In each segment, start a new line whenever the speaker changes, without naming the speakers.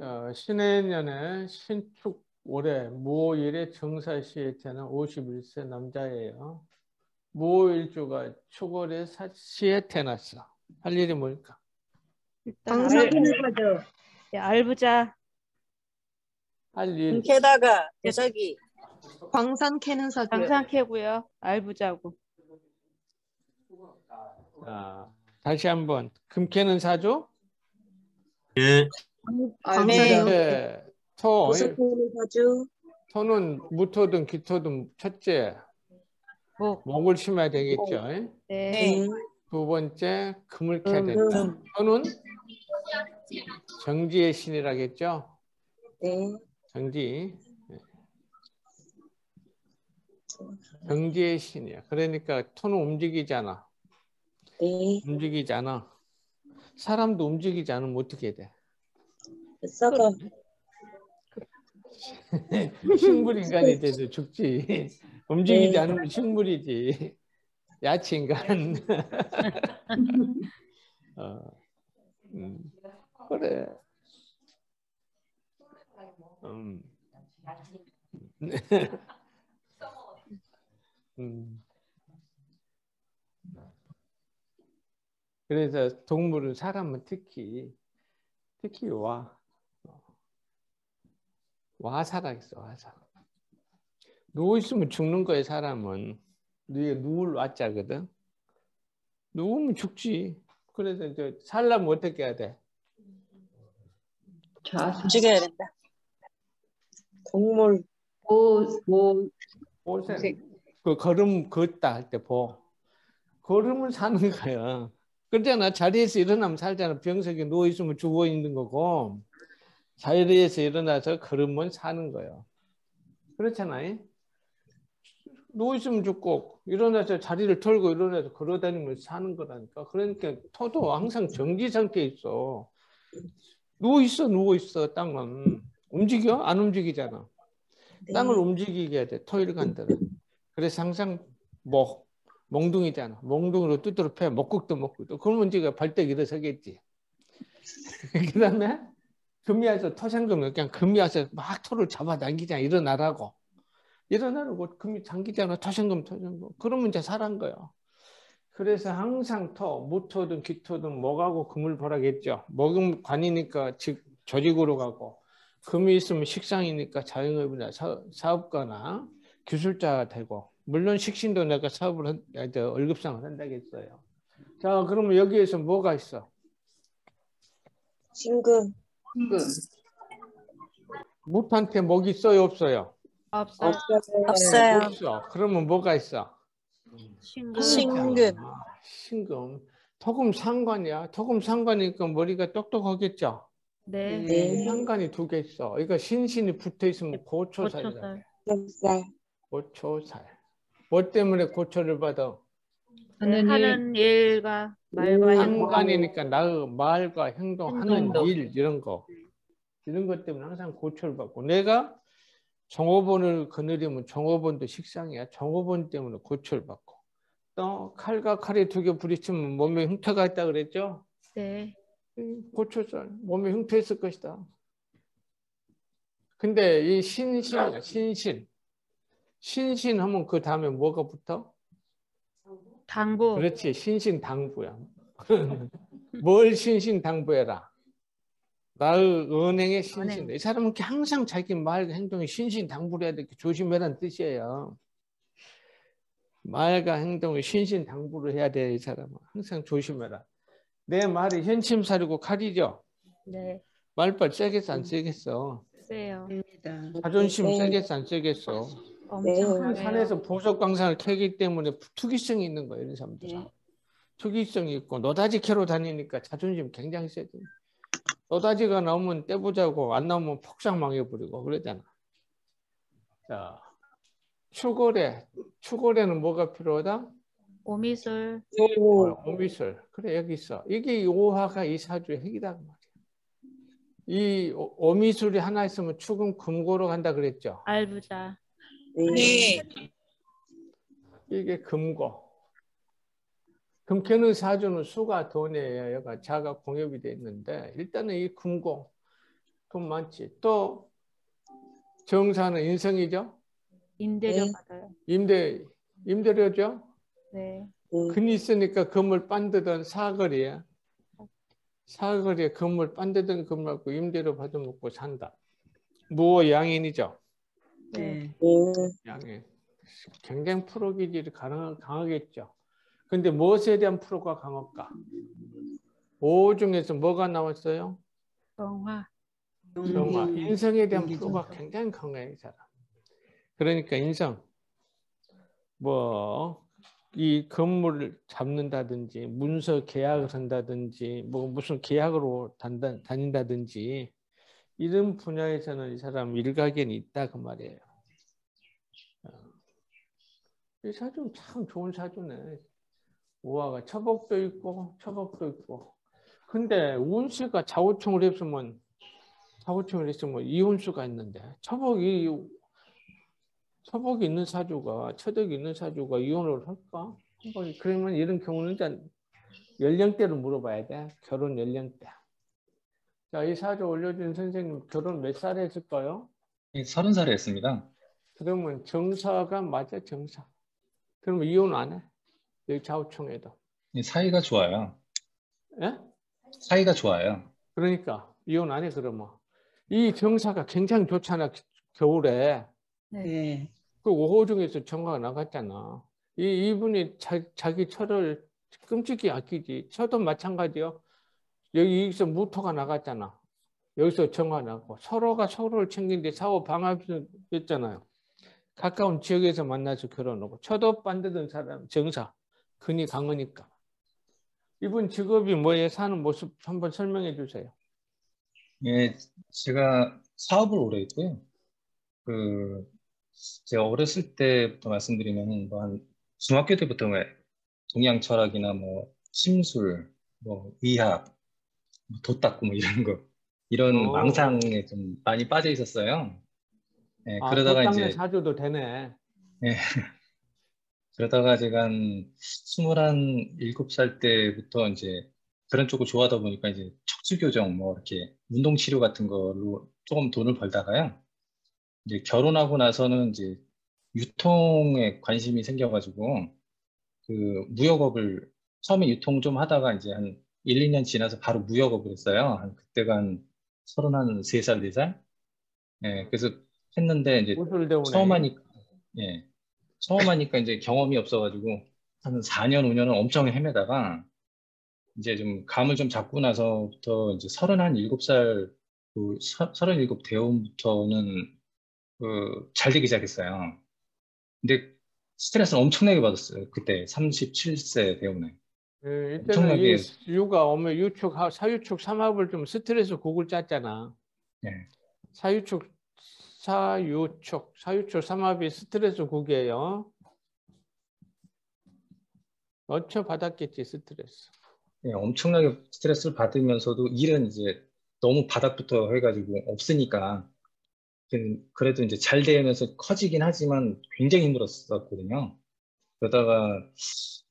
어, 신해년에 신축 올해 무오일의 정사시에 태어난 51세 남자예요. 무오일주가 축월의 사시에 태어났어. 할 일이 뭘까?
일단
방사
알,
캐나다죠.
네, 알부자
할 일.
게다가 대사기
광산 캐는 사주.
당상 캐고요. 알부자고
자, 다시 한번 금 캐는 사주.
예,
광산
네.
네.
캐는 사주.
토는 무토든 기토든 첫째
목
목을 심어야 되겠죠.
네.
네.
두 번째 금을 캐야
음,
된다.
음.
토는 정지의 신이라겠죠.
네.
정지. 네. 정지의 신이야. 그러니까 토는 움직이잖아.
네.
움직이잖아. 사람도 움직이지 않으면 어떻게 돼?
썩어.
식물 인간이 돼도 죽지. 움직이지
네.
않으면 식물이지. 야채 인간. 어, 음, 그래. 음. 음. 그래서 동물은 사람은 특히 특히 와 와사가 있어 와사. 누워 있으면 죽는 거예요 사람은. 누에 누울 와자거든. 누우면 죽지. 그래서 이제 살려면 어떻게 해야 돼?
좌수.
움직여야 된다.
동물. 오, 오.
보세. 그 걸음 걷다 할 때 보. 걸으면 사는 거야. 그러잖아. 자리에서 일어나면 살잖아. 병석에 누워 있으면 죽어 있는 거고. 자리에서 일어나서 걸으면 사는 거예요. 그렇잖아요. 누워 있으면 죽고 일어나서 자리를 털고 일어나서 걸어다니면서 사는 거라니까. 그러니까 토도 항상 정지 상태에 있어. 누워 있어, 누워 있어. 땅은 움직여? 안 움직이잖아.
네.
땅을 움직이게 해야 돼. 토일 간들은. 그래서 항상 목, 몽둥이잖아. 몽둥이로 뚜드러 패. 목국도 목국도. 그러면 이제 발떡 일어서겠지. 그 다음에 금이 와서 토생금이 그냥 금이 와서 막 토를 잡아당기잖아. 일어나라고. 일어나라고 금이 당기잖아. 토생금, 토생금. 그러면 이제 살한 거야. 그래서 항상 토, 무토든 기토든 목하고 금을 보라겠죠. 목은 관이니까 즉 조직으로 가고 금이 있으면 식상이니까 자영업이나 사, 사업가나 기술자가 되고 물론 식신도 내가 사업을 한, 월급상을 한다겠어요. 자 그러면 여기에서 뭐가 있어?
신금.
무한테 목이 있어요 없어요?
없어요.
없어요.
없어요.
없어. 그러면 뭐가 있어?
신금
신금.
아, 신금. 토금 상관이야. 토금 상관이니까 머리가 똑똑하겠죠.
네.
네.
상관이 두 개 있어. 그러니까 신신이 붙어 있으면 고초살이라.
고초살
쌀.
고초살. 뭐 때문에 고초를 받아?
네, 하는 일과 말과 행동
상관이니까 나의 말과 행동하는
행동도.
일 이런 거 이런 것 때문에 항상 고초를 받고 내가 종업원을 거느리면 종업원도 식상이야. 종업원 때문에 고초를 받고 또 칼과 칼이 두 개 부딪히면 몸에 흉터가 있다 그랬죠?
네.
음, 고초살 몸에 흉터 있을 것이다. 근데 이 신신이야 신신 신신 하면 그 다음에 뭐가 붙어?
당부
그렇지 신신당부야. 뭘 신신당부해라. 나의 은행의 신신.
은행.
이 사람은 항상 자기 말과 행동에 신신당부를 해야 돼. 조심해라는 뜻이에요. 말과 행동에 신신당부를 해야 돼. 이 사람은 항상 조심해라. 내 말이 현침살이고 칼이죠.
네.
말빨 세겠어 안 세겠어.
세요.
자존심
네.
세겠어 안 세겠어.
엄청
네.
산에서 보석 광산을 캐기 때문에 투기성이 있는 거예요, 이런 사람들은.
네.
투기성이 있고 노다지 캐러 다니니까 자존심 굉장히 세지. 노다지가 나오면 떼보자고 안 나오면 폭삭 망해버리고 그러잖아. 자, 추고래. 추고래는 뭐가 필요하다?
오미술
오.
어, 오미술. 그래 여기 있어. 이게 이 오화가 이 사주의 핵이다 그 말이야. 이 오- 오미술이 하나 있으면 축은 금고로 간다 그랬죠.
알부자
네.
이게 금고. 금캐는 사주는 수가 돈이에요. 얘가 자가 공엽이 돼 있는데 일단은 이 금고 돈 많지. 또 정사는 인성이죠.
임대료
네.
받아요.
임대 임대료죠.
네.
네.
근이 있으니까 건물 빤드던 사거리에 사거리에 건물 빤드던 건물 갖고 임대료 받아먹고 산다. 무어 양인이죠.
네.
네.
양인. 경쟁 프로 기질이 가능, 강하겠죠. 근데 무엇에 대한 프로가 강할까? 오 중에서 뭐가 나왔어요?
정화.
정화.
음.
인성에 대한 프로가. 굉장히 강해 이 사람. 그러니까 인성 뭐 이 건물을 잡는다든지 문서 계약을 한다든지 뭐 무슨 계약으로 단다, 다닌다든지 이런 분야에서는 이 사람 일가견이 있다 그 말이에요. 어. 이 사주 참 좋은 사주네. 우화가 처복도 있고 처복도 있고. 근데 운수가 좌우총을 했으면 좌우총을 했으면 이혼수가 있는데 처복이 처복이 있는 사주가 처덕이 있는 사주가 이혼을 할까? 한번 그러면 이런 경우는 일단 연령대를 물어봐야 돼. 결혼 연령대. 자, 이 사주 올려준 선생님 결혼 몇 살에 했을까요?
예, 서른 살에 했습니다.
그러면 정사가 맞아 정사. 그러면 이혼 안 해? 여기 좌우총에도.
예, 사이가 좋아요.
예?
사이가 좋아요.
그러니까 이혼 안 해 그러면 이 정사가 굉장히 좋잖아 겨- 겨울에
네.
그 5호 중에서 정화가 나갔잖아. 이 이분이 자, 자기 철을 끔찍이 아끼지. 철도 마찬가지요. 여기서 무토가 나갔잖아. 여기서 정화 나고 서로가 서로를 챙기는데 사후 방합했잖아요. 가까운 지역에서 만나서 결혼하고 처도 반대던 사람 정사 근이 강하니까. 이분 직업이 뭐예요? 사는 모습 한번 설명해 주세요.
예, 제가 사업을 오래 했고요. 그 제가 어렸을 때부터 말씀드리면 뭐한 중학교 때부터 왜 동양 철학이나 뭐 심술, 뭐 의학, 뭐 돛 닦고 뭐 이런 거 이런
오.
망상에 좀 많이 빠져 있었어요. 예,
아,
그러다가 이제
사주도 되네.
그러다가 제가 한 스물한 일곱 살 때부터 이제 그런 쪽을 좋아하다 보니까 이제 척수교정 뭐 이렇게 운동 치료 같은 걸로 조금 돈을 벌다가요. 이제 결혼하고 나서는 이제 유통에 관심이 생겨가지고 그 무역업을 처음에 유통 좀 하다가 이제 한 1, 2년 지나서 바로 무역업을 했어요. 한 그때가 한 서른 한 세 살, 네 살? 예, 그래서 했는데 이제. 처음 하니까, 예. 처음 하니까 이제 경험이 없어가지고 한 4년, 5년은 엄청 헤매다가 이제 좀 감을 좀 잡고 나서부터 이제 서른 한 일곱 살, 그 서- 서른 일곱 대원부터는 그 잘 되기 시작했어요. 근데 스트레스는 엄청나게 받았어요. 그때 37세 대원에.
예, 이때는
엄청나게-
이 육아, 오면 유축, 하- 사유축, 삼합을 좀 스트레스 곡을 짰잖아.
예.
사유축, 사유축, 사유축, 삼합이 스트레스 곡이에요. 어처 받았겠지 스트레스.
예, 엄청나게 스트레스를 받으면서도 일은 이제 너무 바닥부터 해가지고 없으니까 그- 그래도 이제 잘 되면서 커지긴 하지만 굉장히 힘들었었거든요. 그러다가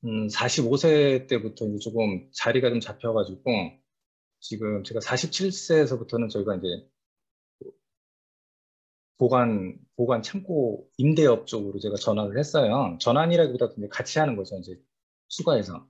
음, 45세 때부터 이제 조금 자리가 좀 잡혀가지고 지금 제가 47세에서부터는 저희가 이제 보관 보관 창고 임대업 쪽으로 제가 전환을 했어요. 전환이라기보다 이제 같이 하는 거죠. 이제 추가해서.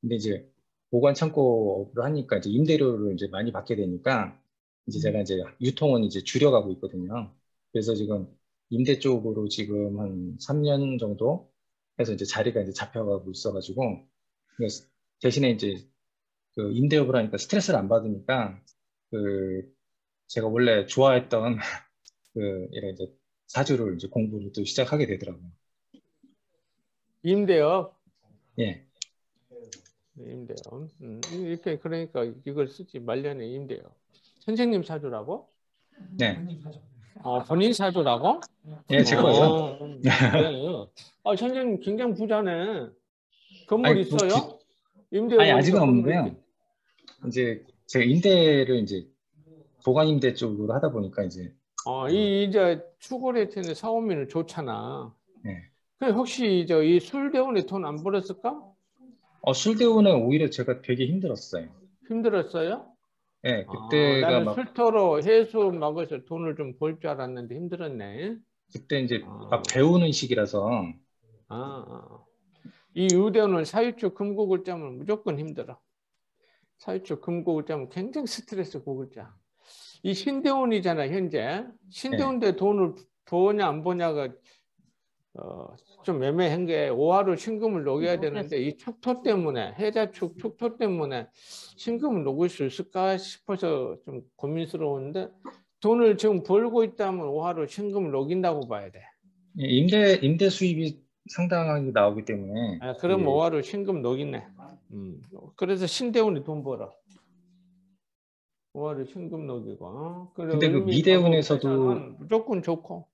근데 이제 보관 창고를 하니까 이제 임대료를 이제 많이 받게 되니까 이제 제가 이제 유통은 이제 줄여가고 있거든요. 그래서 지금 임대 쪽으로 지금 한 3년 정도 해서 이제 자리가 이제 잡혀가고 있어가지고 그래서 대신에 이제 그 임대업을 하니까 스트레스를 안 받으니까 그 제가 원래 좋아했던 그 이런 이제 사주를 이제 공부를 또 시작하게 되더라고요.
임대업,
예.
임대업. 음, 이렇게 그러니까 이걸 쓰지 말년에 임대업. 선생님 사주라고?
네.
어, 본인 사주라고?
예, 제 거예요.
어, 음, 그래요. 아, 선생님 굉장히 부자네. 건물
아니, 뭐,
있어요? 임대
아니, 아직은 없는데요.
있-
이제 제가 임대를 이제 보관 임대 쪽으로 하다 보니까 이제
어, 이 이제 추구레트는 사오면은 좋잖아.
네.
그 혹시 저 이 술대원에 돈 안 벌었을까?
어, 술대우는 오히려 제가 되게 힘들었어요.
힘들었어요?
예,
아,
그때가
나는
막
술토로 해수 막아서 돈을 좀 벌 줄 알았는데 힘들었네.
그때 이제
아.
막 배우는 시기라서
아, 아. 이 의대는 사유축 금고글 자면 무조건 힘들어. 사유축 금고글 자면 굉장히 스트레스 고글자. 이 신대원이잖아 현재. 신대원대 돈을 버냐 안 버냐가 어, 좀 애매한 게 오하로 신금을 녹여야 되는데 이 촉토 때문에 해자축 촉토 때문에 신금을 녹일 수 있을까 싶어서 좀 고민스러운데 돈을 지금 벌고 있다면 오하로 신금을 녹인다고 봐야 돼.
예, 임대 임대 수입이 상당하게 나오기 때문에
아, 그럼
예,
오하로 신금 녹이네. 음. 그래서 신대원이 돈 벌어. 오하로 신금 녹이고. 어?
근데 그
작업회사는 무조건 좋고.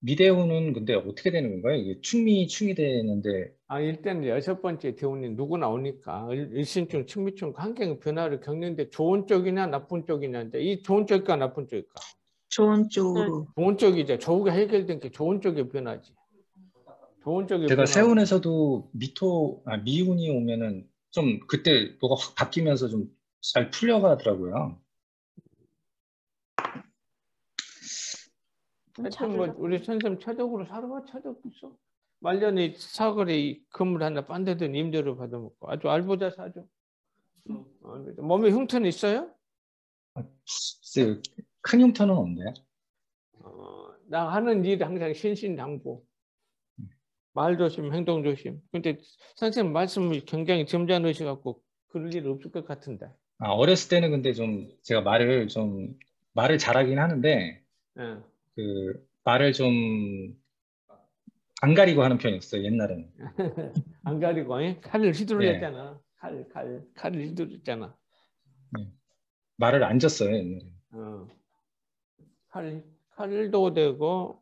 미대우는 근데 어떻게 되는 건가요? 이게 충미 충이 되는데
아 일단 여섯 번째 대원이 누구나 오니까 일- 일신충, 측미충 환경 변화를 겪는데 좋은 쪽이냐 나쁜 쪽이냐인데 이 좋은 쪽일까 나쁜 쪽일까?
좋은 쪽으로.
좋은 쪽이죠. 조우가 해결된 게 좋은 쪽의 변화지. 좋은 쪽의
제가
변화.
세운에서도 미토 아, 미운이 오면은 좀 그때 뭐가 확 바뀌면서 좀 잘 풀려가더라고요.
하여튼 뭐 우리 선생님 차덕으로 살아봐 차덕 있어. 말년에 사거리 이 건물 하나 빤데든 임대료 받아먹고 아주 알보자 사죠. 어, 몸에 흉터는 있어요?
글쎄요, 큰 흉터는 없네.
어, 나 하는 일 항상 신신당부. 말 조심, 행동 조심. 근데 선생님 말씀이 굉장히 점잖으셔 갖고 그럴 일 없을 것 같은데.
아, 어렸을 때는 근데 좀 제가 말을 좀 말을 잘하긴 하는데
예.
그 말을 좀 안 가리고 하는 편이었어요 옛날에는.
안 가리고 예? 칼을 휘두르렸잖아. 칼, 칼, 칼을 휘두르잖아.
말을 안 졌어요 옛날에.
어. 칼, 칼도 되고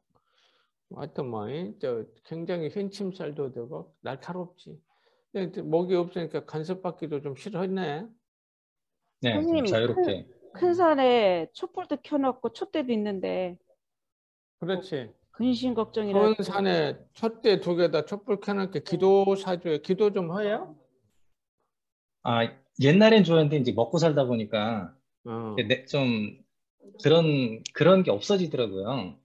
하여튼 뭐저 굉장히 흰침살도 되고 날카롭지. 근데 목이 없으니까 간섭받기도 좀 싫어했네.
네, 좀
선생님,
자유롭게.
큰 산에 촛불도 켜놓고 촛대도 있는데
그렇지.
근심 걱정이라.
큰 산에 촛대 두 개다 촛불 켜놓게 기도 사줘요. 기도 좀 해요?
아 옛날엔 좋았는데 이제 먹고 살다 보니까
어.
네, 좀 그런 그런 게 없어지더라고요.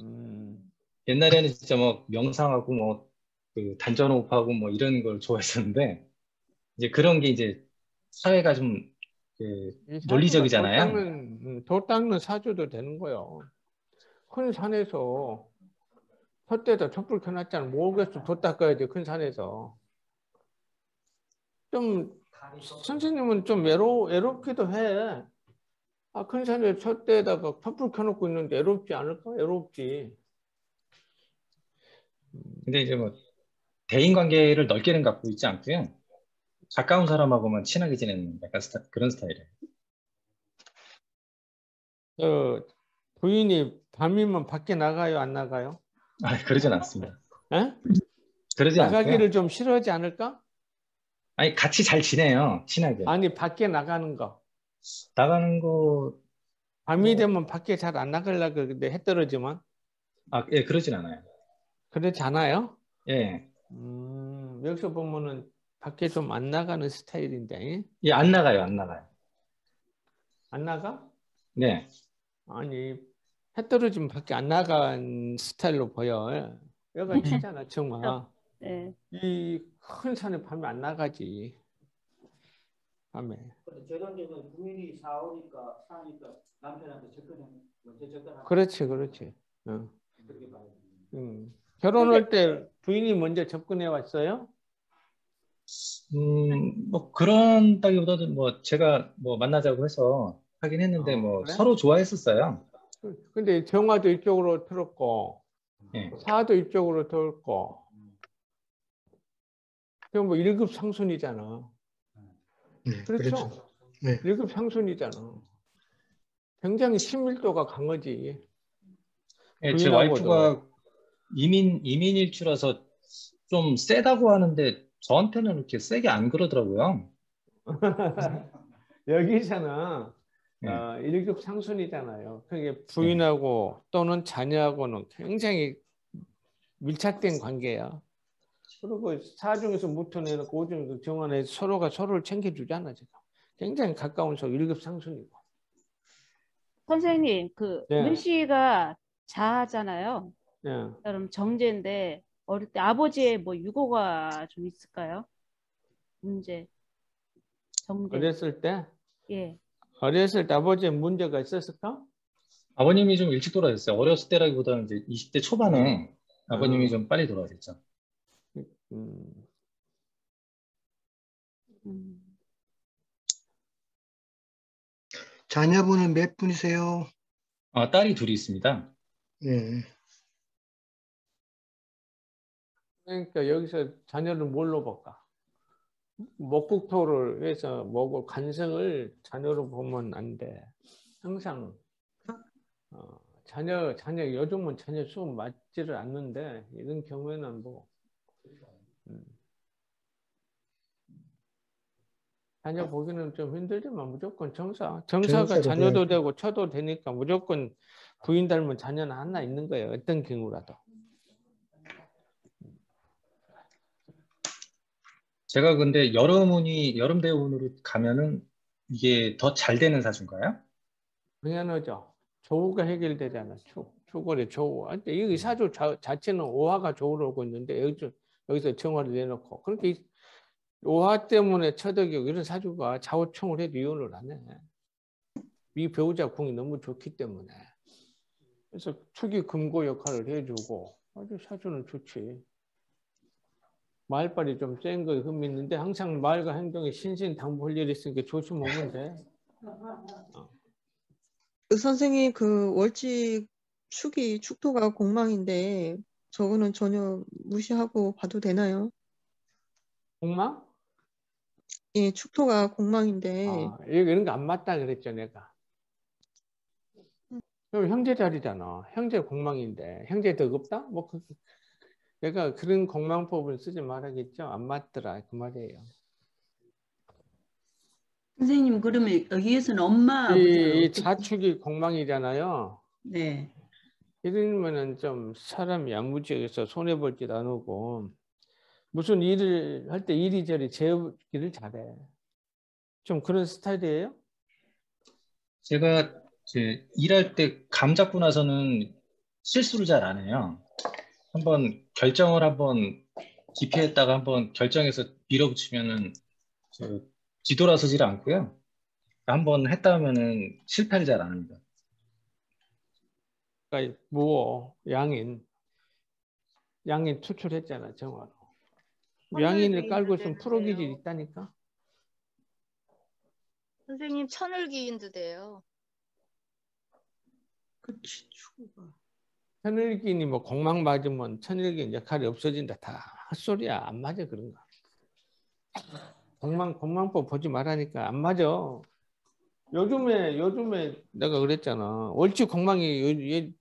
음.
옛날에는 진짜 뭐 명상하고 뭐 그 단전 호흡하고 뭐 이런 걸 좋아했었는데 이제 그런 게 이제 사회가 좀 그, 논리적이잖아요.
도 닦는, 음, 도 닦는 사주도 되는 거요. 큰 산에서 헛때다 촛불 켜놨잖아. 모르겠어. 도 닦아야 돼. 큰 산에서. 좀 선생님은 좀 외로 외롭기도 해. 아, 큰 산에 촛대에다가 촛불 켜놓고 있는데 외롭지 않을까? 외롭지.
근데 이제 뭐 대인 관계를 넓게는 갖고 있지 않고요. 가까운 사람하고만 친하게 지내는 약간 스타, 그런 스타일이에요.
어, 부인이 밤이면 밖에 나가요? 안 나가요?
아, 그러진 않습니다.
에?
그러지 않고요.
나가기를 좀 싫어하지 않을까?
아니 같이 잘 지내요. 친하게.
아니 밖에 나가는 거.
나가는 거
밤이
뭐.
되면 밖에 잘 안 나가려고 근데 해 떨어지면
아, 예, 그러진 않아요.
그렇지 않아요?
예.
음, 여기서 보면은 밖에 좀 안 나가는 스타일인데
예, 안 나가요. 안 나가요.
안 나가?
네.
아니 해 떨어지면 밖에 안 나간 스타일로 보여. 여가 진짜나 정말
네.
이큰 산에 밤에 안 나가지. 밤에.
전형적인 부인이 사오니까 사니까 남편한테 접근해 먼저 접근하는
그렇지, 그렇지. 어.
그렇게 봐야 돼.
음. 결혼할 때 부인이 먼저 접근해 왔어요?
음, 뭐 그런다기보다는 뭐 제가 뭐 만나자고 해서 하긴 했는데
어,
뭐
그래?
서로 좋아했었어요.
근데 정화도 이쪽으로 틀었고
예.
사도 이쪽으로 틀고 그럼 뭐 1급 상순이잖아. 그렇죠?
네.
1급 상순이잖아. 굉장히 친밀도가 강하지.
예, 제. 와이프가 이민 이민 일주라서 좀 세다고 하는데 저한테는 이렇게 세게 안 그러더라고요.
여기서는
네.
어, 1급 상순이잖아요. 그게 부인하고 또는 자녀하고는 굉장히 밀착된 관계야. 그리고 사중에서 무토내놓고 오중에서 정원에 서로가 서로를 챙겨주잖아 지금. 굉장히 가까운 속 1급 상순이고.
선생님, 그
네.
문씨가 자잖아요.
예.
그럼 정제인데 어릴 때 아버지의 뭐 유고가 좀 있을까요? 문제. 정제.
어렸을 때
예.
어렸을 때 아버지의 문제가 있었을까?
아버님이 좀 일찍 돌아가셨어요. 어렸을 때라기보다는 이제 20대 초반에 아버님이
아.
좀 빨리 돌아가셨죠.
음,
음.
자녀분은 몇 분이세요?
아, 딸이 둘이 있습니다.
예.
그러니까 여기서 자녀를 뭘로 볼까? 먹국토를 해서 먹을 간성을 자녀로 보면 안 돼. 항상 어, 자녀 자녀 요즘은 자녀 수 맞지를 않는데 이런 경우에는 뭐 음, 자녀 보기는 좀 힘들지만 무조건 정사 정사가 자녀도. 되고 처도 되니까 무조건 부인 닮은 자녀는 하나 있는 거예요. 어떤 경우라도.
제가 근데 여름 운이 여름 대운으로 가면은 이게 더 잘 되는 사주인가요?
당연하죠. 조우가 해결되잖아. 축, 축월의 조우. 여기 사주 자, 자체는 오화가 조우를 오고 있는데 여기서, 여기서 정화를 내놓고. 그렇게 이- 오화 때문에 처덕이고 이런 사주가 좌우총을 해도 이혼을 안 해. 이 배우자 궁이 너무 좋기 때문에. 그래서 축이 금고 역할을 해주고 아주 사주는 좋지. 말빨이 좀 센거 흠이 있는데 항상 말과 행동에 신신당부할 일이 있으니까 조심하면 돼.
그 선생님 그 월지 축이 축토가 공망인데 저거는 전혀 무시하고 봐도 되나요?
공망?
예, 축토가 공망인데
아, 이런 거안 맞다 그랬죠 내가. 그럼 형제 자리잖아. 형제 공망인데 형제 더 없다? 뭐 그, 내가 그런 공망법을 쓰지 말아야겠죠. 안 맞더라 그 말이에요.
선생님 그러면 여기에서는 엄마
이, 이 자축이 공망이잖아요.
네.
이러면은 좀 사람이 야무지게서 손해 볼지 않고 무슨 일을 할 때 이리저리 재우기를 잘해. 좀 그런 스타일이에요?
제가 이제 일할 때 감 잡고 나서는 실수를 잘 안 해요. 한번 결정을 한번 기피했다가 한번 결정해서 밀어붙이면은 저 뒤돌아서질 않고요. 한번 했다 하면은 실패를 잘 안 합니다.
그러니까 무어 양인 양인 투출했잖아 정화로. 양인을 깔고 있으면 프로 기질 있다니까.
선생님 천을 기인도 돼요.
그치, 축구가.
천일기니 뭐 공망 맞으면 천일기 역할이 없어진다 다 헛소리야 안 맞아 그런 거. 공망 공망법 보지 말라니까 안 맞아. 요즘에 요즘에 내가 그랬잖아 월치 공망이 요- 얘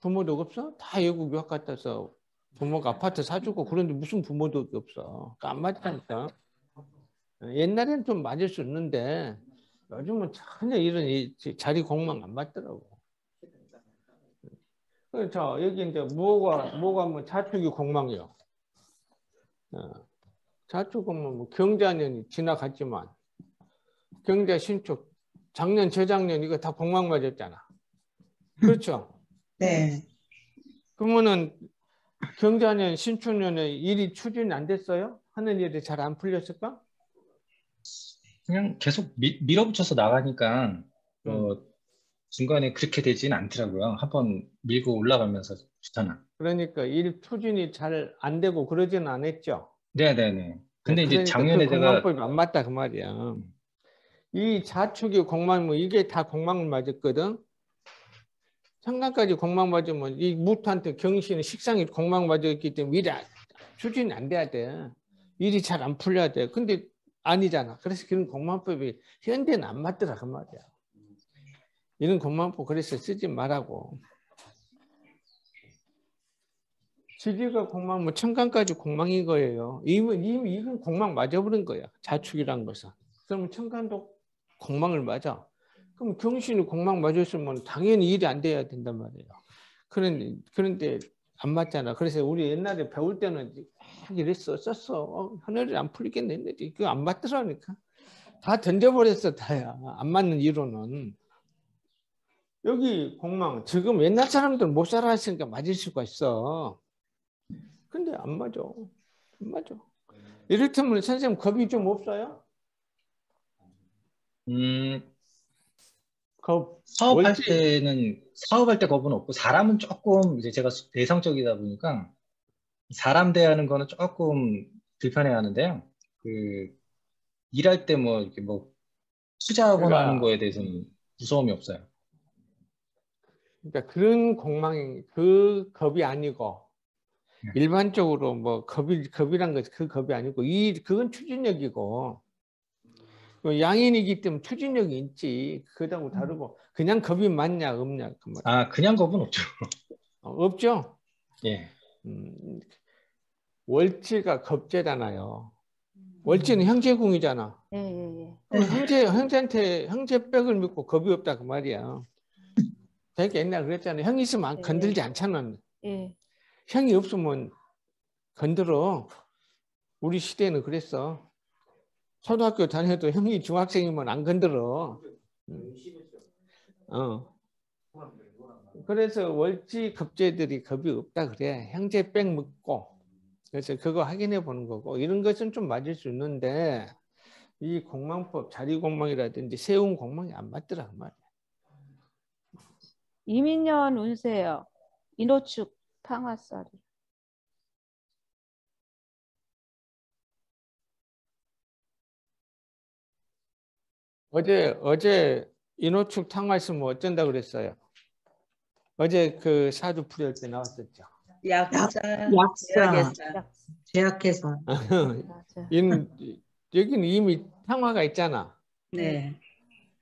부모도 없어? 다 외국 유학 갔다서 부모가 아파트 사주고 그런데 무슨 부모도 없어. 그러니까 안 맞다니까. 옛날에는 좀 맞을 수 있는데 요즘은 전혀 이런 이 자리 공망 안 맞더라고. 그, 자, 여기 이제 뭐가, 뭐가 뭐 자축이 공망이요. 어, 자축 공망, 뭐 경자년이 지나갔지만, 경자 신축, 작년, 재작년 이거 다 공망 맞았잖아. 그렇죠?
네.
그러면은 경자년, 신축년에 일이 추진이 안 됐어요? 하는 일이 잘 안 풀렸을까?
그냥 계속 미- 밀어붙여서 나가니까 어, 중간에 그렇게 되진 않더라고요. 한번 밀고 올라가면서 좋잖아.
그러니까 일 추진이 잘 안 되고 그러지는 않았죠.
네네네. 근데 이제
그러니까
작년에
그
제가
공망법이 안 맞다 그 말이야. 이 자축이 공망 뭐 이게 다 공망을 맞았거든. 천간까지 공망 맞으면 이 무토한테 경신은 식상이 공망 맞았기 때문에 일이 안- 추진이 안 돼야 돼. 일이 잘 안 풀려야 돼. 근데 아니잖아. 그래서 그런 공망법이 현대는 안 맞더라 그 말이야. 이런 공망법 그래서 쓰지 말라고. 지지가 공망, 뭐 천간까지 공망인 거예요. 이미, 이미 이건 공망 맞아버린 거야. 자축이란 것은. 그러면 천간도 공망을 맞아. 그럼 경신이 공망 맞았으면 당연히 일이 안 돼야 된단 말이에요. 그런데, 그런데 안 맞잖아. 그래서 우리 옛날에 배울 때는 막 이랬어, 썼어. 어, 하늘이 안 풀리겠네. 그거 안 맞더라니까. 다 던져버렸어 다야 안 맞는 이론은 여기 공망 지금 옛날 사람들 못 살아 했으니까 맞을 수가 있어 근데 안 맞아 안 맞아 이를테면 선생님 겁이 좀 없어요?
음,
겁
사업할
월지-
때는 사업할 때 겁은 없고 사람은 조금 이제 제가 수- 내성적이다 보니까 사람 대하는 거는 조금 불편해하는데요. 그 일할 때 뭐 이렇게 뭐 투자하거나
그러니까-
하는 거에 대해서는 무서움이 없어요.
그러니까 그런 공망이 그 겁이 아니고
네.
일반적으로 뭐 겁이 겁이란 것이 그 겁이 아니고 이 그건 추진력이고 그 양인이기 때문에 추진력이 있지 그거하고 다르고 그냥 겁이 많냐 없냐 그 말.
아 그냥 겁은 없죠.
어, 없죠.
예.
음, 월지가 겁재잖아요. 월지는 형제궁이잖아.
예, 예, 예.
형제 형제한테 형제 백을 믿고 겁이 없다 그 말이야. 되게 옛날 그랬잖아. 형이 있으면 안-
네.
건들지 않잖아.
예.
형이 없으면 건들어. 우리 시대는 그랬어. 초등학교 다녀도 형이 중학생이면 안 건들어. 음. 어. 그래서 월지 급제들이 겁이 없다 그래. 형제 백 묻고. 그래서 그거 확인해 보는 거고 이런 것은 좀 맞을 수 있는데 이 공망법 자리 공망이라든지 세운 공망이 안 맞더라 그 말이야.
이민년 운세요. 인호축 탕화살이.
어제 어제 인호축 탕화했으면 어쩐다 그랬어요. 어제 그 사주 풀이할 때 나왔었죠.
약사,
약사,
제약회사.
인, 여기는 이미 탕화가 있잖아.
네.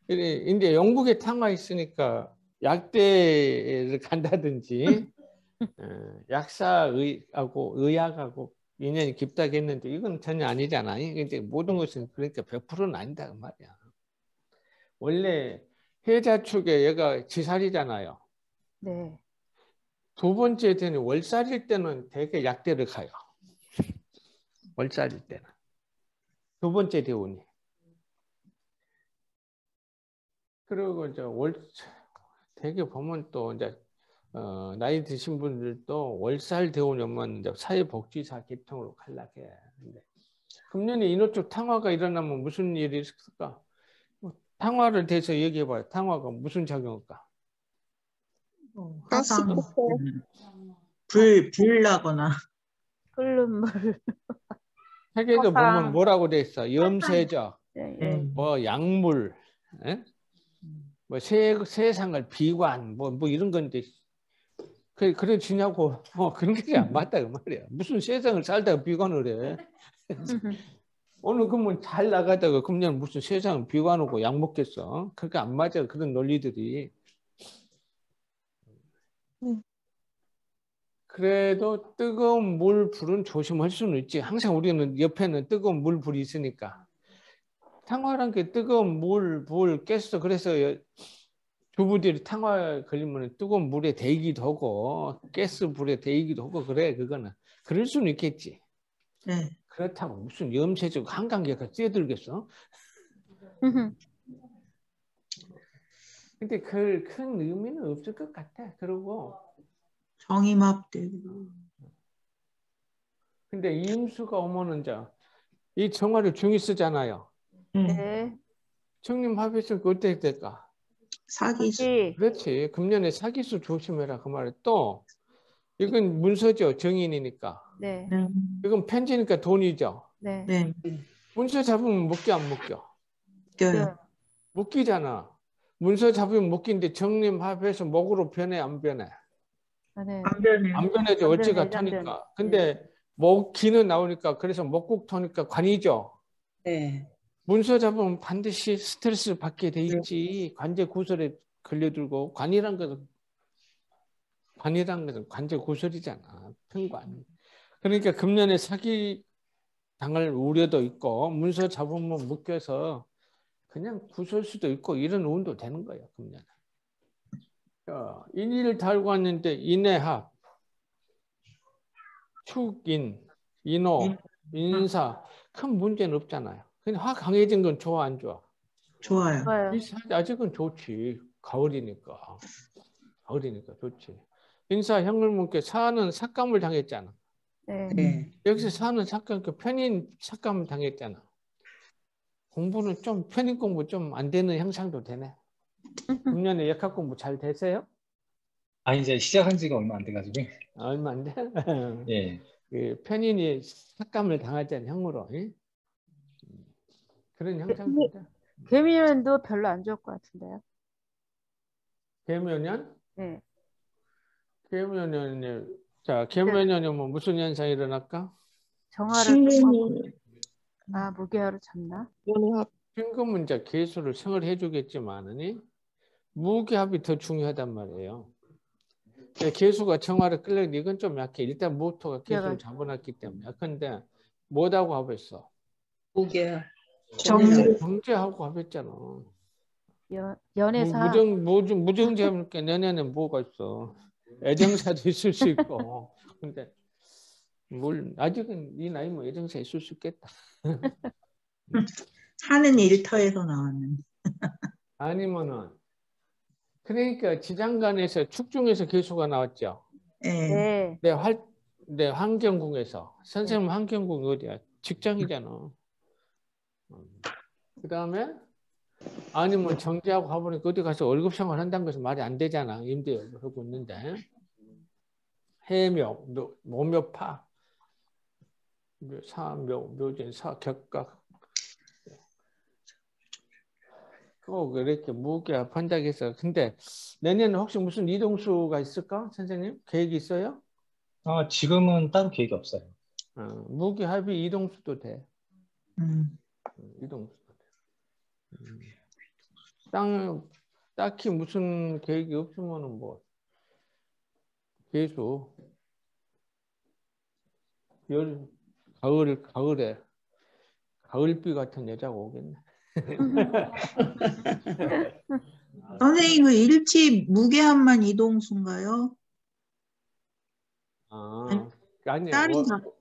그래, 이제 영국에 탕화 있으니까 약대를 간다든지 어, 약사의하고 의학하고 인연이 깊다겠는데 이건 전혀 아니잖아. 이제 모든 것은 그러니까 100%는 아니다 그 말이야. 원래 해자 축에 얘가 지살이잖아요.
네.
두 번째 되는 월살일 때는 되게 약대를 가요. 월살일 때는 두 번째 대운이. 그리고 이제 월 되게 보면 또 이제 어, 나이 드신 분들도 월살 이제 사회복지사 계통으로 갈락해. 근데 금년에 인호쪽 탕화가 일어나면 무슨 일이 있을까? 뭐 탕화를 대해서 얘기해봐요. 탕화가 무슨 작용일까?
어,
가스 폭발.
불, 불 나거나.
끓는 물.
책에도
화상.
보면 뭐라고 돼 있어? 염세적,
예, 예.
음.
뭐 약물, 예? 뭐 세, 세상을 비관, 뭐, 뭐 이런 건데 그 그래 주냐고 뭐 그런 게 안 맞다 그 말이야. 무슨 세상을 살다가 비관을 해? 오늘 그러면 잘 나가다가 금년 무슨 세상을 비관하고 약 먹겠어? 그게 안 맞아 그런 논리들이.
음.
그래도 뜨거운 물 불은 조심할 수는 있지. 항상 우리는 옆에는 뜨거운 물 불이 있으니까. 탕화란 게 뜨거운 물, 불, 가스 그래서 여- 주부들이 탕화 걸리면 뜨거운 물에 데이기도 하고 가스 불에 데이기도 하고 그래 그거는 그럴 수는 있겠지.
네.
그렇다고 무슨 염세적 한강계가 뛰어들겠어? 근데 그 큰 의미는 없을 것 같아. 그리고
정임합되고.
근데 임수가 오면은 이이 정화를 중이 쓰잖아요.
네.
네.
청림 합의서 그 어떻게 될까?
사기수.
사기.
그렇지. 금년에 사기수 조심해라 그 말에 또 이건 문서죠 정인이니까.
네.
네.
이건 편지니까 돈이죠.
네.
네.
문서 잡으면 묶여 안 묶여?
껴요.
묶이잖아. 문서 잡으면 묶이는데 정림 합해서 목으로 변해 안 변해?
네.
안 변해.
안 변해도
안
어찌가
변해, 안 변해.
터니까. 근데 목 기는 나오니까 그래서 목국 터니까 관이죠.
네.
문서 잡으면 반드시 스트레스를 받게 돼 있지. 관제 구설에 걸려들고 관이란 것은 관이란 것은 관제 구설이잖아. 편관. 그러니까 금년에 사기 당할 우려도 있고 문서 잡으면 묶여서 그냥 구설 수도 있고 이런 운도 되는 거예요. 금년에. 자, 인의를 달고 왔는데 인해합, 축인, 인호, 인사 큰 문제는 없잖아요. 근데 확 강해진 건 좋아 안 좋아?
좋아요.
좋아요.
이 사- 아직은 좋지. 가을이니까. 가을이니까 좋지. 인사 형님께 사는 삭감을 당했잖아.
네.
네.
여기서 사는 삭감, 그 편인 삭감을 당했잖아. 공부는 좀 편인 공부 좀 안 되는 형상도 되네. 금년에 역학 공부 잘 되세요?
아 이제 시작한 지가 얼마 안 돼가지고
얼마 안 돼?
예.
그 편인이 삭감을 당하잖아 형으로. 예? 그런 형상도 돼.
개미년도 별로 안 좋을 것 같은데요.
개묘년?
네.
개묘년에 자 개묘년에 뭐 무슨 현상이 일어날까?
정화를
신금이
아 무게하러 잡나?
신금 문자 개수를 생을 해주겠지만은 무기합이 더 중요하단 말이에요. 근데 개수가 정화를 끌려는데 이건 좀 약해. 일단 모토가 개수를 잡아놨기 때문에 약한데 뭐하고 합했어?
무게.
정제.
정제하고 합했잖아.
연 연애사
뭐 무정 무정 무정제하니까 내년에 뭐가 있어? 애정사도 있을 수 있고. 근데 뭘 아직은 이 나이 면 애정사 있을 수 있겠다.
하는 일터에서 나왔는.
아니면은 그러니까 지장간에서 축중에서 개수가 나왔죠.
예.
네.
내 활, 내 환경궁에서 선생님 환경궁 어디야? 직장이잖아. 그 다음에 아니면 정제하고 가보니까 어디 가서 월급 생활 한다는 것은 말이 안 되잖아. 임대를 하고 있는데 해묘, 묘, 모묘파, 묘, 사묘, 묘진, 사 격각 꼭 이렇게 무게 판작해서 근데 내년에 혹시 무슨 이동수가 있을까? 선생님 계획이 있어요?
아 지금은 따로 계획이 없어요.
어, 무기 합의 이동수도 돼.
음.
이동수도 돼. 음. 땅 딱히 무슨 계획이 없으면은 뭐 계수 열 가을 가을에 가을비 같은 여자가 오겠네.
선생님 그 일치 무게함만 이동수인가요?
아, 아니야.
딸이나.
뭐,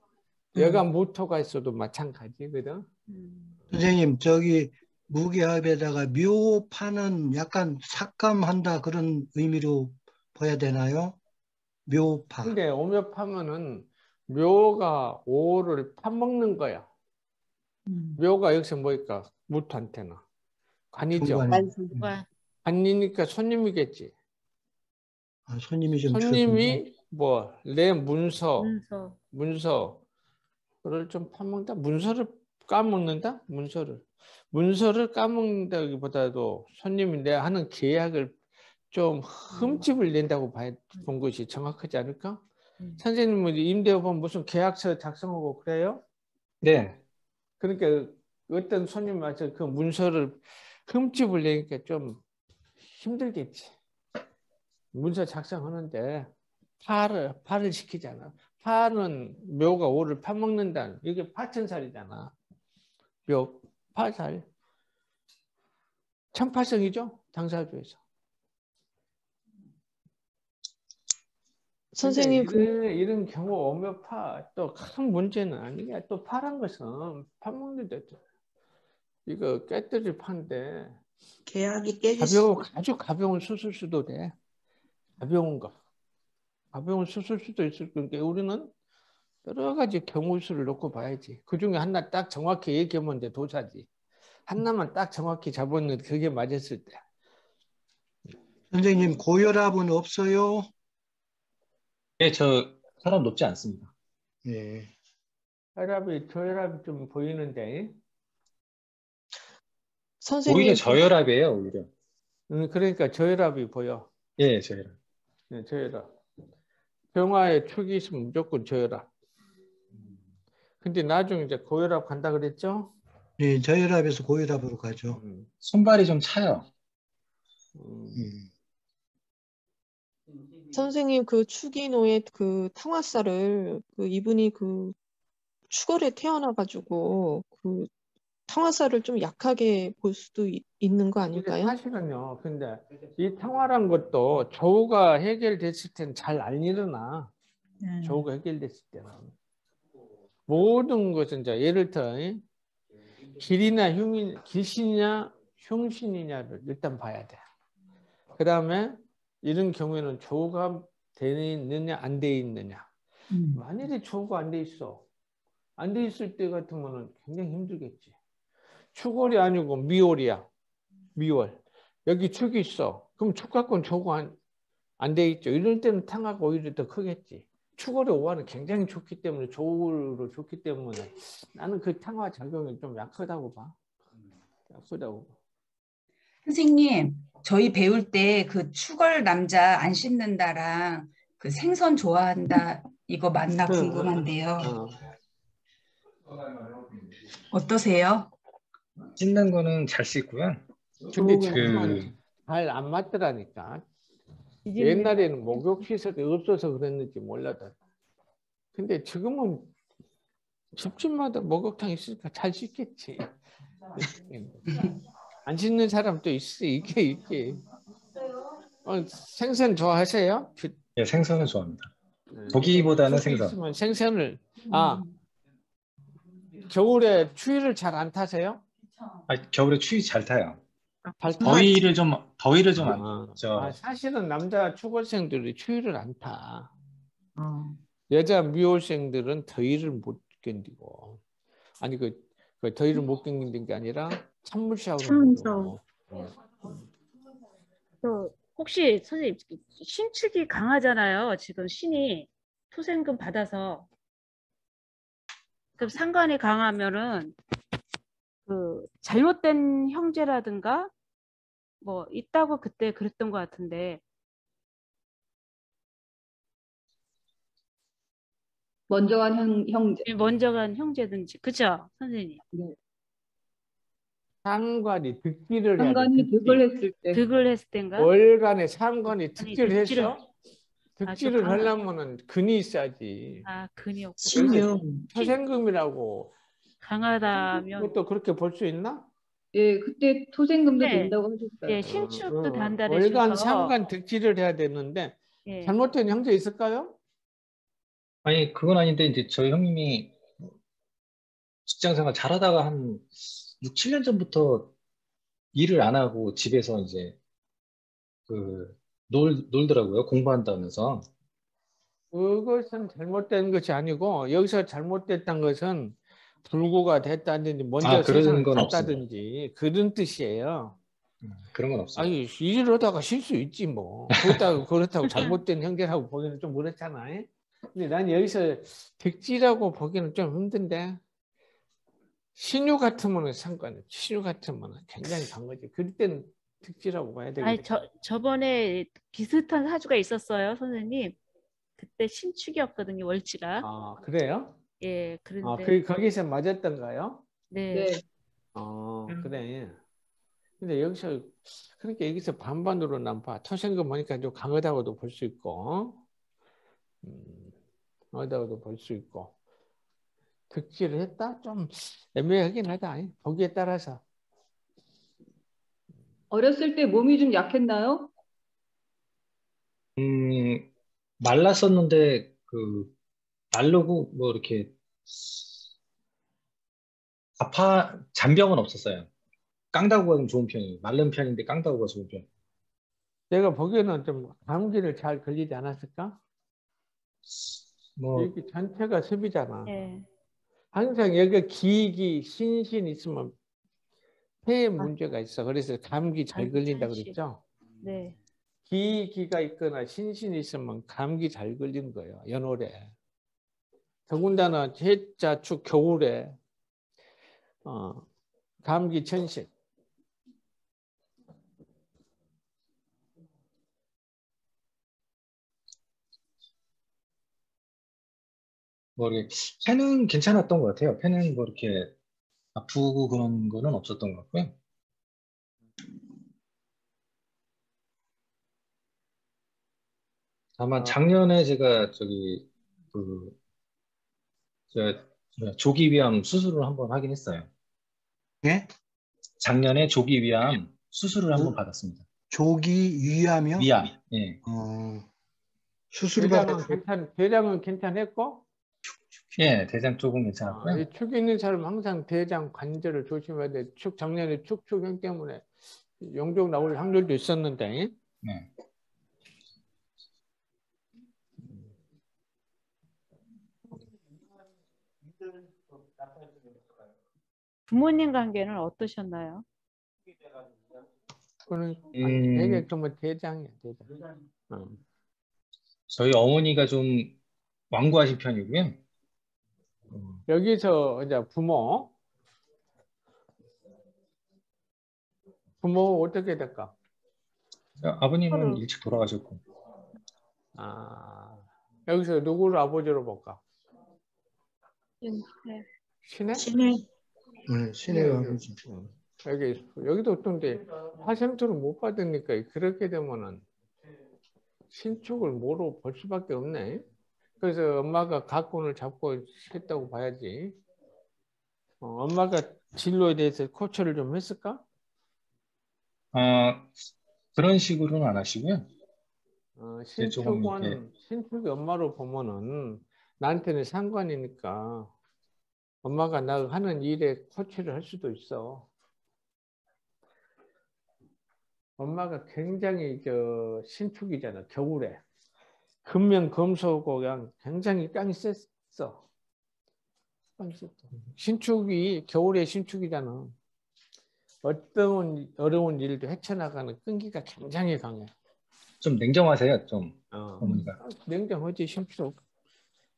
여가 모토가 있어도 마찬가지거든.
음.
선생님, 저기 무게합에다가 묘파는 약간 삭감한다 그런 의미로 봐야 되나요? 묘파.
근데 오묘 파면은 묘가 오를 파먹는 거야.
음.
묘가 여기서 뭐일까? 무토한테나. 관이죠. 관이니까 손님이겠지.
아, 손님이 좀
손님이 뭐 내 문서,
문서
문서를 좀 파먹다. 문서를 까먹는다? 문서를. 문서를 까먹는다기보다도 손님이 내 하는 계약을 좀 흠집을 낸다고 봐야 본 것이 정확하지 않을까?
음.
선생님은 임대업은 무슨 계약서 작성하고 그래요?
네.
그러니까 어떤 손님 와서 그 문서를 흠집을 내니까 좀 힘들겠지. 문서 작성하는데 파를 파를 시키잖아. 파는 묘가 오를 파먹는다는 이게 파천살이잖아. 묘 파살 천파성이죠 당사주에서.
선생님 그
이런, 이런 경우 오묘파 또 큰 문제는 아니야. 또 파란 것은 파먹는데 이거 깨뜨릴 파인데
계약이 깨질 수.
가벼워 아주 가벼운 수술수도 돼. 가벼운 거. 가벼운 수술수도 있을 건데 우리는 여러 가지 경우 수를 놓고 봐야지. 그 중에 하나 딱 정확히 얘기하면 돼 도사지. 하나만 딱 정확히 잡았는데 그게 맞았을 때.
선생님, 고혈압은 없어요?
네, 저 사람 높지 않습니다.
예.
혈압이 저혈압이 좀 보이는데.
선생님
오히려 저혈압이에요, 오히려.
음, 그러니까 저혈압이 보여.
예, 저혈압.
네, 저혈압. 병화에 축이 있으면 무조건 저혈압. 근데 나중에 이제 고혈압 간다 그랬죠?
예, 저혈압에서 고혈압으로 가죠.
음,
손발이 좀 차요.
음.
음.
선생님 그 추기노의 그 탕화살을 그 이분이 그 추걸에 태어나 가지고 그 탕화살을 좀 약하게 볼 수도 있, 있는 거 아닐까요?
사실은요. 근데 이 탕화란 것도 조우가 해결됐을 때는 잘안 일어나.
음.
조우가 해결됐을 때는. 모든 것은 이제 예를 들어 이? 길이나 흉인, 길신이냐 흉신이냐를 일단 봐야 돼. 그 다음에 이런 경우에는 조가 돼 있느냐 안 돼 있느냐.
음.
만일에 조가 안 돼 있어. 안 돼 있을 때 같으면 굉장히 힘들겠지. 축월이 아니고 미월이야. 미월. 여기 축이 있어. 그럼 축 갖고는 조가 안, 안돼 있죠. 이럴 때는 탕화가 오히려 더 크겠지. 축월의 오화는 굉장히 좋기 때문에 조로 좋기 때문에 나는 그 탕화 작용이 좀 약하다고 봐. 약하다고 봐.
선생님, 저희 배울 때 그 추걸 남자 안 씻는다랑 그 생선 좋아한다 이거 맞나 궁금한데요.
어.
어떠세요?
씻는 거는 잘 씻고요.
근데
그
잠깐만 잘안 맞더라니까. 옛날에는 목욕 시설이 없어서 그랬는지 몰라도. 근데 지금은 집집마다 목욕탕 있으니까 잘 씻겠지. 안 씻는 사람도 있어. 이게 이게. 어, 생선 좋아하세요? 그-
예, 생선은 좋아합니다. 고기보다는
추위
생선.
생선을 아 겨울에 추위를 잘 안 타세요?
아, 겨울에 추위 잘 타요. 더위를 좀 더위를 좀안
아,
저
아, 사실은 남자 초고생들이 추위를 안 타.
어.
여자 미호생들은 더위를 못 견디고 아니 그, 그 더위를 못 견디는 게 아니라 찬물 샤워를
찬물
못
샤워.
하고.
또 혹시 선생님 신축이 강하잖아요. 지금 신이 토생금 받아서 그럼 상관이 강하면은 그 잘못된 형제라든가 뭐 있다고 그때 그랬던 것 같은데
먼저 간 형, 형제.
먼저 간 형제든지 그죠 선생님?
상관이 득기를.
상관이. 득을 했을 때.
득을 했을 땐가?
월간에 상관이 득기를 했어? 득기를
아, 저
하려면은 근이 있어야지.
아 근이 없고
신용.
토생금이라고
강하다면
그것도 그렇게 볼 수 있나?
예, 그때 토생금도
네.
된다고 하셨어요.
예 신축도
어,
단단해
월간
주셔서
상관 득지를 해야 되는데
예.
잘못된 형제 있을까요?
아니 그건 아닌데 이제 저희 형님이 직장생활 잘하다가 한 6, 7년 전부터 일을 안 하고 집에서 이제 그 놀, 놀더라고요. 공부한다면서.
그것은 잘못된 것이 아니고 여기서 잘못됐다는 것은 불구가 됐다든지 먼저
아, 그런
세상을
건
갔다든지 그런 뜻이에요.
그런 건 없어요.
아니 이러다가 실수 있지 뭐. 그렇다고 그렇다고 잘못된 형제라고 보기는 좀 그렇잖아요. 근데 난 여기서 득지라고 보기는 좀 힘든데 신유 같으면 상관없. 신유 같으면 굉장히 간 거지. 그럴 때는 득지라고 봐야 되겠지.
아니 저 저번에 비슷한 사주가 있었어요 선생님. 그때 신축이었거든요 월지가.
아 그래요?
예
아,
그런데
그 거기서 맞았던가요?
네.
네.
어, 그래. 근데 여기서 그러니까 여기서 반반으로 난 봐. 토생금 보니까 좀 강하다고도 볼 수 있고, 음, 강하다고도 볼 수 있고, 득지를 했다? 좀 애매하긴 하다. 보기에 따라서.
어렸을 때 몸이 좀 약했나요?
음, 말랐었는데 그 마르고 뭐 이렇게 아파 잔병은 없었어요. 깡다구가 좀 좋은 편이에요. 마른 편인데 깡다구가 좋은 편.
내가 보기에는 좀 감기를 잘 걸리지 않았을까?
뭐
여기 전체가 습이잖아.
예.
항상 여기 기기, 신신 있으면 폐에 문제가 있어. 그래서 감기 잘 걸린다. 그랬죠?
네.
기기가 있거나 신신이 있으면 감기 잘 걸리는 거예요. 연월에. 더군다나 해자 축 겨울에 어, 감기 천식.
뭐 이렇게 폐는 괜찮았던 것 같아요. 폐는 뭐 이렇게 아프고 그런 거는 없었던 것 같고요. 다만 작년에 제가 저기 그 저, 조기위암 수술을 한번 하긴 했어요.
예?
작년에 조기위암 수술을 한번 받았습니다.
조기 위암이요?
위암. 예.
어, 수술을
대장은
받았
괜찮, 대장은 괜찮았고
예, 대장 쪽은
아,
괜찮았고요.
이축 있는 사람은 항상 대장 관절을 조심해야 돼. 축 작년에 축축형 때문에 용종 나올 확률도 있었는데
네.
부모님 관계는 어떠셨나요?
그는
음.
되게 그러면 대장이야 대장. 어.
저희 어머니가 좀 완고하신 편이고요.
여기서 이제 부모 부모 어떻게 될까?
아버님은
서로.
일찍 돌아가셨고.
아 여기서 누구를 아버지로 볼까?
네.
신혜?
신의
네, 신의 아버지.
음. 여기 여기도 어떤데 화생토를 못 받으니까 그렇게 되면은 신축을 뭐로 볼 수밖에 없네. 그래서 엄마가 가꾼을 잡고 했다고 봐야지. 어, 엄마가 진로에 대해서 코치를 좀 했을까?
아, 그런 식으로는 안 하시고요.
어, 신축은 신축이 엄마로 보면은 나한테는 상관이니까 엄마가 나 하는 일에 코치를 할 수도 있어. 엄마가 굉장히 저 신축이잖아 겨울에 금면 금속고 그냥 굉장히 땅이 셌어. 신축이 겨울에 신축이잖아. 어떤 어려운 일도 헤쳐나가는 끈기가 굉장히 강해.
좀 냉정하세요, 좀
어.
어머니가.
냉정하지 신축.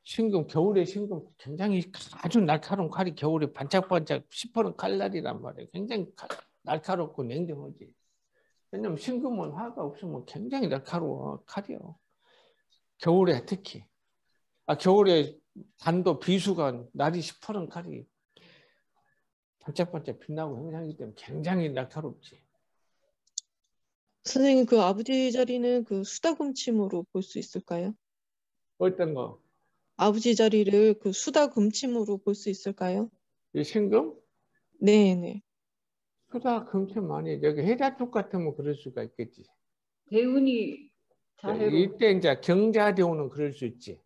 신금 겨울에 신금 굉장히 아주 날카로운 칼이 겨울에 반짝반짝 시퍼런 칼날이란 말이에요. 굉장히 칼- 날카롭고 냉정하지. 왜냐면 신금은 화가 없으면 굉장히 날카로워 칼이요. 겨울에 특히. 아 겨울에 단도 비수가 날이 시퍼런 칼이 반짝반짝 빛나고 형상이기 때문에 굉장히 날카롭지.
선생님 그 아버지 자리는 그 수다금침으로 볼 수 있을까요?
어떤 거?
아버지 자리를 그 수다 금침으로 볼 수 있을까요?
이 신금?
네네.
그다 금천 많이 여기 해자 쪽 같으면 그럴 수가 있겠지.
대운이 자해로
이때 이제 경자대운은 그럴 수 있지.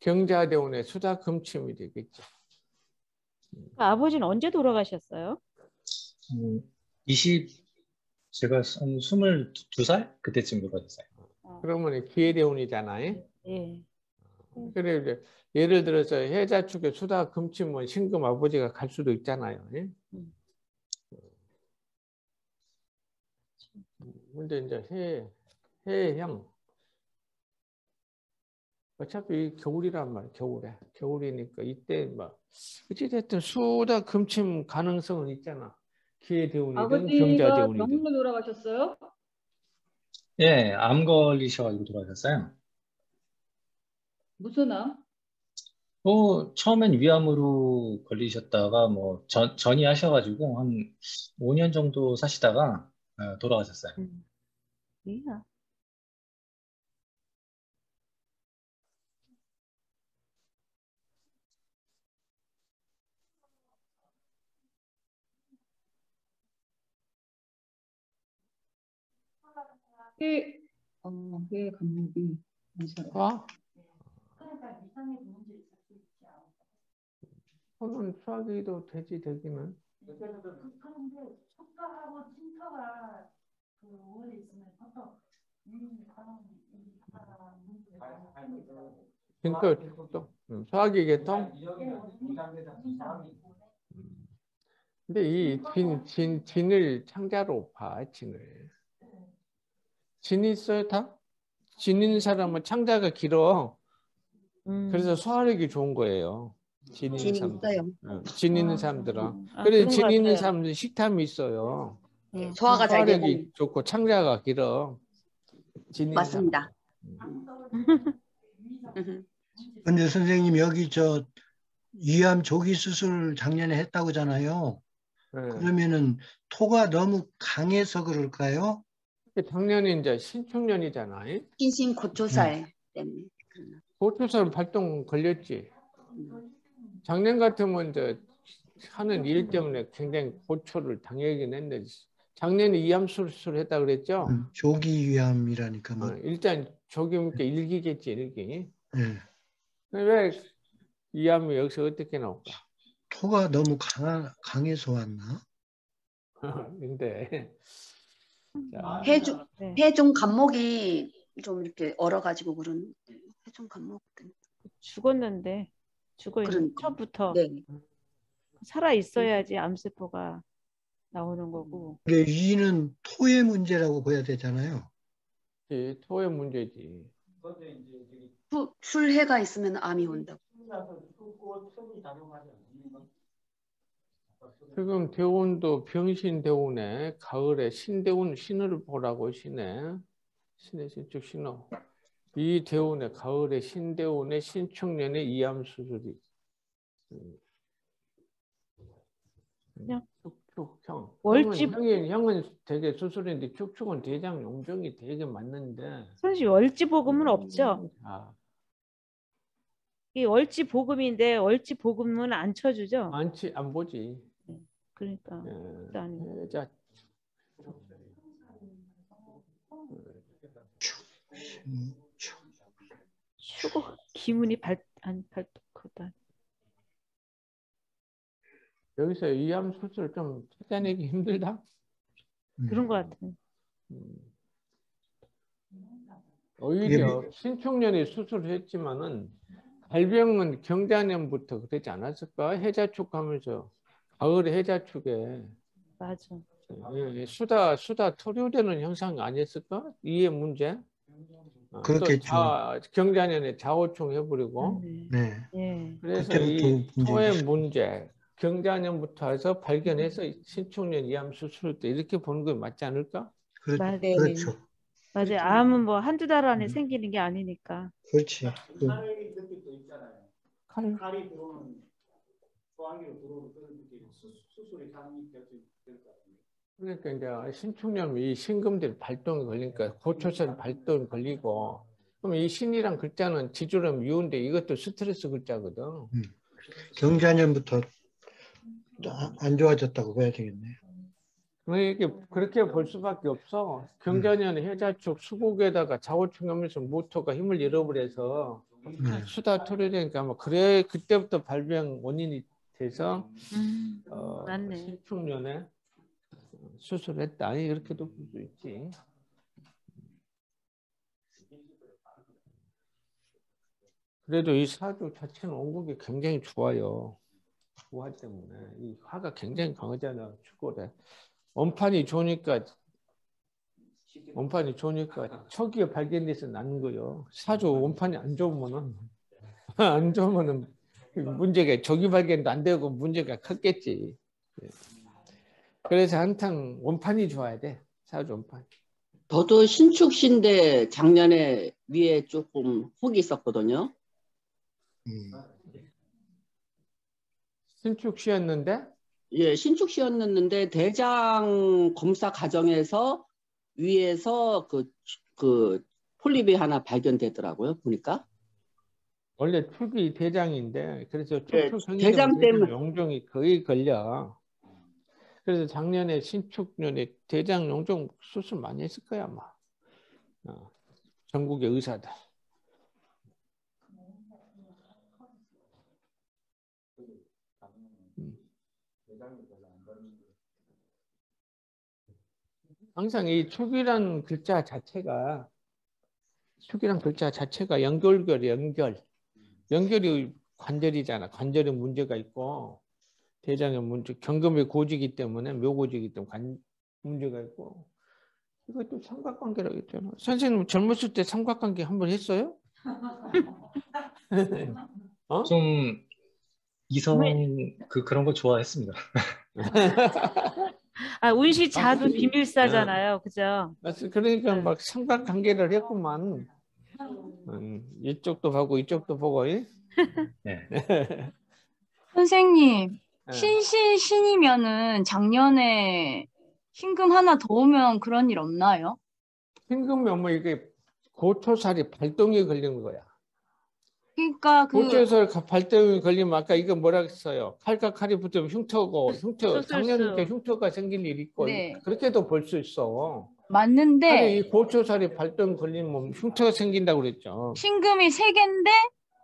경자대운의 수다 금침이 되겠지.
아버지는 언제 돌아가셨어요?
음, 20 제가 한 22살 그때쯤 돌아갔어요.
그러면 기회대운이잖아요.
예.
그래 이제 예를 들어서 해자 축에 수다 금침은 신금 아버지가 갈 수도 있잖아요. 예?
음.
근데 이제 해 해형 어차피 겨울이란 말이야 겨울에 겨울이니까 이때 막 어찌됐든 수다 금침 가능성은 있잖아. 기회 대운이든
아버지가
경자 대운이든.
병으로 돌아가셨어요?
예, 암 걸리셔가지고 돌아가셨어요.
무슨 암?
뭐 처음엔 위암으로 걸리셨다가 뭐 전, 전이하셔가지고 한 5년 정도 사시다가 어, 돌아가셨어요.
예.
폐, 어, 폐 감목이 괜찮아 요.
와? 그러면 수학이도 되지 되기는.
그런데 속도하고 침터가 그 원래 있으면 보통 이 사람 이 사람
그러니까 또 음, 수학이 개통. 근데 이 진, 진, 진을 창자로 봐, 진을. 진이 있어요, 다? 진 있는 사람은 창자가 길어. 그래서 소화력이 좋은 거예요. 진 있는
진이
사람들.
있어요.
응, 진 있는 사람들은.
아,
그래서
그런 진것
있는. 사람들은 식탐이 있어요.
네, 소화가 잘 되고
좋고 창자가 길어. 진
맞습니다.
근데 선생님 여기 저 위암 조기 수술 작년에 했다고잖아요.
사람들. 네.
그러면은 토가 너무 강해서 그럴까요?
작년에 이제 신축년이잖아요.
신신 고초살 때문에.
고초설 발동 걸렸지. 작년 같으면 이제 하는 일 때문에 굉장히 고초를 당하긴 했는데 작년에 이암 수술을 했다 그랬죠.
음, 조기 위암이라니까 뭐.
어, 일단 조기 묻게 일기겠지 일기.
예.
왜 이하면 여기서 어떻게 나올까?
토가 너무 강하, 강해서 왔나?
근데 자,
해중
네.
해중 간목이 좀 이렇게 얼어가지고 그런 간목 때문에.
죽었는데 죽어 있는
그러니까.
처음부터
네.
살아 있어야지 암세포가 나오는 거고.
근데 위는 토의 문제라고 봐야 되잖아요.
이 토의 문제지.
수- 술해가 있으면 암이 온다고.
지금 대운도 병신 대운에 가을에 신대운 신을 보라고 신에 신의 신축 신호. 이 대운에 가을에 신대운에 신축년에 이암 수술이 음. 축축형.
월집-
형은, 형은 형은 되게 수술인데 축축은 대장 용종이 되게 맞는데.
선생님 월지 복음은 없죠.
아,
이 월지 복음인데 월지 복음은 안 쳐주죠.
많지 안 보지.
그러니까
예,
일단
해자
음,
추고 기문이 발안 발도거다.
여기서 이암 수술 좀 찾아내기 힘들다.
그런 것 같아요.
오히려 신축년에 수술을 했지만은 발병은 경자년부터 그러지 않았을까? 해자축 하면서 가을에 해자축에
맞아.
예, 수다 수다 토류되는 현상 아니었을까? 이해 문제? 어, 또
그렇겠죠.
자, 경자년에 자오충 해버리고
네.
예.
그래서 이. 토의 문제 경자년부터 해서 발견해서 신축년 이암 수술 때 이렇게 보는 게 맞지 않을까?
그렇,
맞-
그렇죠.
맞아요. 암은 뭐 한두 달 안에 생기는 게 아니니까.
그렇지. 그,
칼이 그렇게 또 있잖아요.
칼?
칼이 들어오는 소화기로 들어오는 그런 느낌 수, 수술이 가능이 될것 같은데.
그러니까 이제 신축년 이 신금들 발동이 걸리니까 고초선 발동이 걸리고 그럼 이 신이란 글자는 지주름 미운데 이것도 스트레스 글자거든.
경자년부터 안- 안 좋아졌다고 봐야 되겠네.
그러니까 그렇게 볼 수밖에 없어. 경자년 해자축 수국에다가 자오충하면서 모터가 힘을 잃어버려서
네.
수다 토르되니까 뭐 그래 그때부터 발병 원인이 돼서
음,
어,
맞네.
신축년에 수술했다. 아니 이렇게도 볼 수 있지. 그래도 이 사주 자체는 원국이 굉장히 좋아요. 우화 때문에 이 화가 굉장히 강하잖아 축구래. 원판이 좋으니까 원판이 좋으니까 초기에 발견돼서 나는 거요. 사주 원판이 안 좋으면은 안 좋으면은 문제가 조기 발견도 안 되고 문제가 컸겠지. 예. 그래서 한탕 원판이 좋아야 돼. 사주 원판.
저도 신축신데 작년에 위에 조금 혹이 있었거든요.
음.
신축 씨였는데
예, 신축시였는데 대장 검사 과정에서 위에서 그, 그 폴립이 하나 발견되더라고요. 보니까.
원래 축이 대장인데 그래서
네,
축축
대장 때문에-
용종이 거의 걸려. 그래서 작년에 신축년에 대장 용종 수술 많이 했을 거야 아마. 어, 전국의 의사들. 항상 이 축이라는 글자 자체가 축이란 글자 자체가 연결결 연결 연결이 관절이잖아 관절에 문제가 있고 대장에 문제 경금의 고지기 때문에 묘고지기 때문에 관, 문제가 있고 이것도 삼각관계라고 했잖아 선생님 젊었을 때 삼각관계 한 번 했어요? 어?
좀 이성 그 그런 거 좋아했습니다.
아 운시 자도
아,
비밀사잖아요. 그죠?
맞아. 그러니까 막 삼각관계를 했구만 음, 이쪽도 보고 이쪽도 보고 예?
선생님,
네.
신신 신이면은 작년에 신금 하나 더 오면 그런 일 없나요?
힘금이 오면 이게 고초살이 발동이 걸리는 거야.
그러니까 그
고초살 발동이 걸리면 아까 이거 뭐라 했어요? 칼과 칼이 붙으면 흉터고 흉터. 작년에 흉터가 생길 일 있고
네.
그렇게도 볼 수 있어.
맞는데
아니 이 고초살이 발동 걸리면 흉터가 생긴다고 그랬죠.
신금이 세 개인데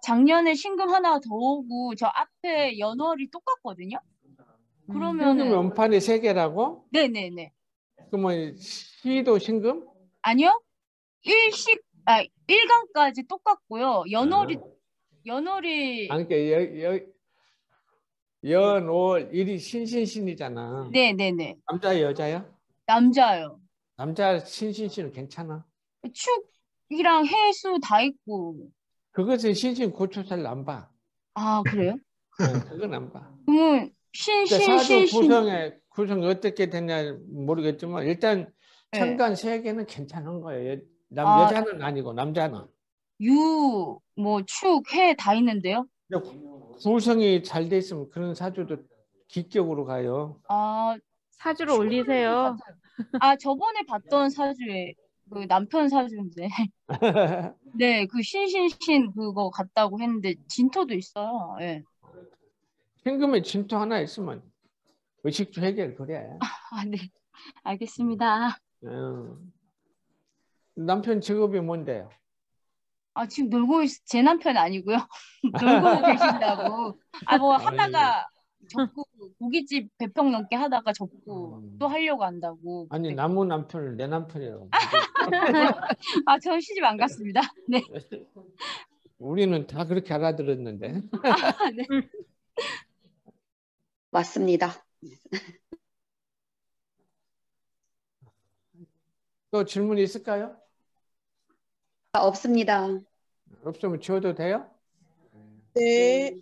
작년에 신금 하나 더 오고 저 앞에 연월이 똑같거든요.
신금
그러면은
원판이 세 개라고?
네네네.
그러면 시도 신금?
아니요. 일식 아 1강까지 똑같고요. 연월이 연월이
아, 그러니까 여, 여, 연, 월, 일이 신신신이잖아.
네네네.
남자 여자야?
남자요.
남자 신신신은 괜찮아.
축이랑 해수 다 있고.
그것은 신신 고초살 안 봐.
아 그래요?
어, 그건 안 봐.
그러면
그러니까 사주
신신신 신
구성에 구성이 어떻게 됐냐 모르겠지만 일단
네.
천간 세 개는 괜찮은 거예요. 남
아.
여자는 아니고 남자는.
유, 뭐, 축, 해 다 있는데요.
구성이 잘 돼 있으면 그런 사주도 기격으로 가요.
아,
사주로 올리세요.
아, 저번에 봤던 사주에 그 남편 사주인데. 네, 그 신신신 그거 같다고 했는데 진토도 있어요. 예.
현금에 진토 하나 있으면 의식주 해결 그래.
아, 네. 알겠습니다.
어. 남편 직업이 뭔데요?
아, 지금 놀고 있, 제 남편 아니고요. 놀고 계신다고. 아, 뭐 하다가 접고 고깃집 100평 넘게 하다가 접고 또 하려고 한다고.
아니 나무 남편을 내 남편이라고.
아, 전 시집 안 갔습니다. 네.
우리는 다 그렇게 알아들었는데.
아, 네.
맞습니다.
또 질문 있을까요?
아, 없습니다.
없으면 지워도 돼요?
네.